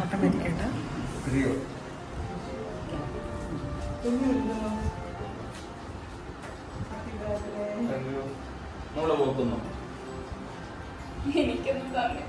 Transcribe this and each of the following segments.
ഓട്ടോമാറ്റിക്കായിട്ട് നമ്മളെ പോക്കുന്നു എനിക്കൊന്നും പറഞ്ഞു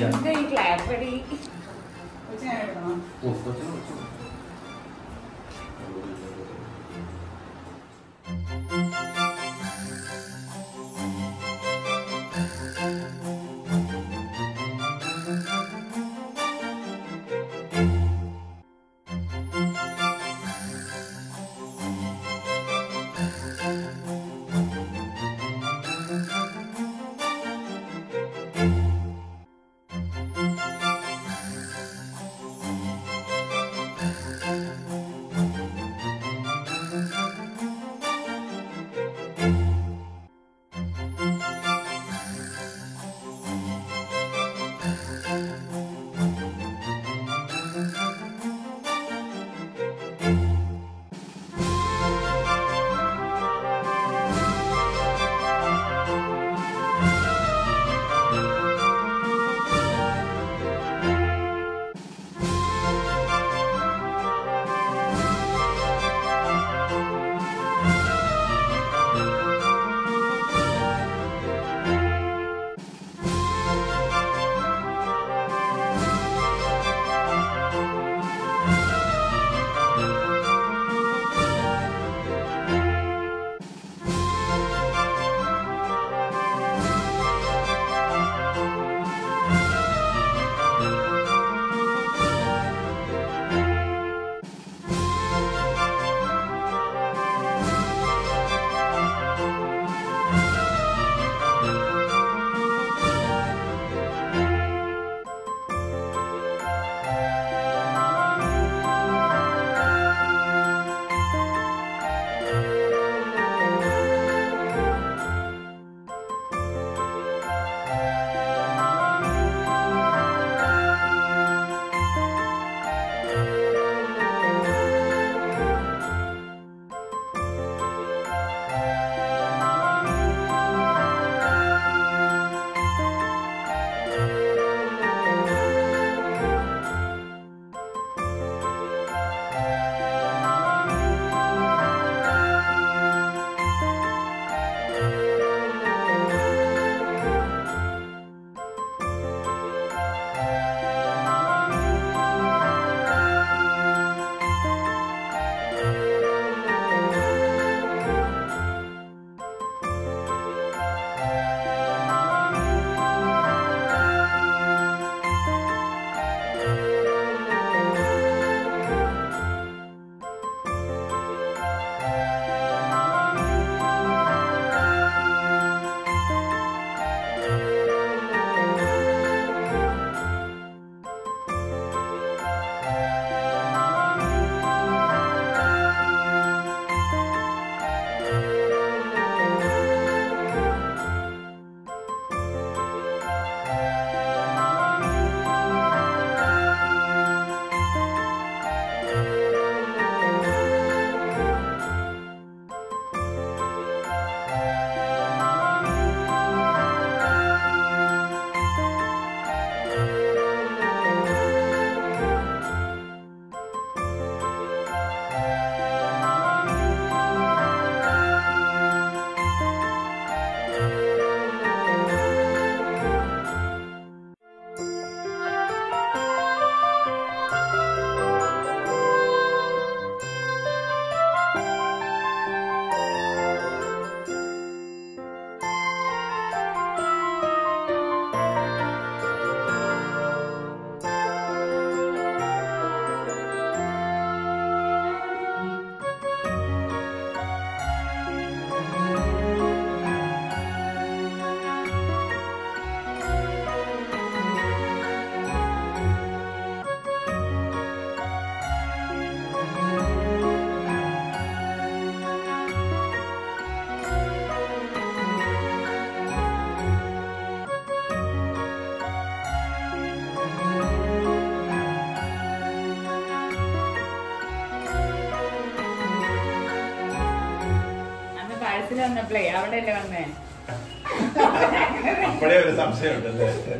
Yeah. Very glad, very. Husband വന്നപ്പോഴേ അവിടെ അല്ലേ വന്നേ? ഒരു സംശയമുണ്ടല്ലേ? ആരാ